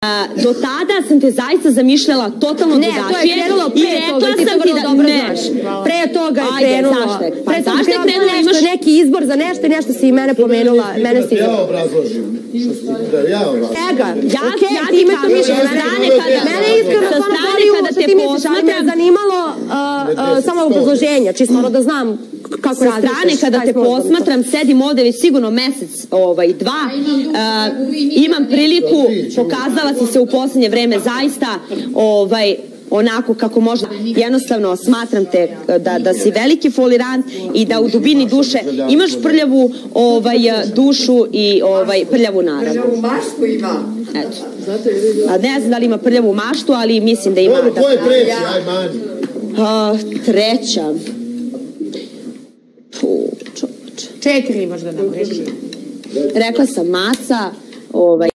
A, do tada sam te zaista zamišljala totalno Ne, drugačije. to je krenulo i pre rekla toga, ti to vrlo da dobro ne. znaš. Pre toga je Ajde, krenulo. zašto je? Pa Pre toga zašto je krenulo nešto, Imaš- neki izbor za nešto i nešto si i mene pomenula. Mene si ja obrazložim. Da ja obrazložim. Ega, Ja, okej, ja ti ime to mišljenje. sa strane kada- mene iskreno sa stvarno strane kada što te ti misliš, ali me je posmatram- zanimalo uh, uh, samo obrazloženje, čisto ono da znam kako Sa strane kada te posmatram, sedim ovde već sigurno mesec, ovaj, dva, a, imam priliku, pokazala si se u poslednje vreme zaista, ovaj, onako kako možda jednostavno smatram te da, da si veliki folirant i da u dubini duše imaš prljavu ovaj, dušu i ovaj, prljavu narav. U maštu ima. Eto. A ne znam da li ima prljavu maštu, ali mislim da ima. Dobro, da ko je treći? Aj, mani. A, treća. Četiri imaš da nabriš. Rekla sam maca, ovaj,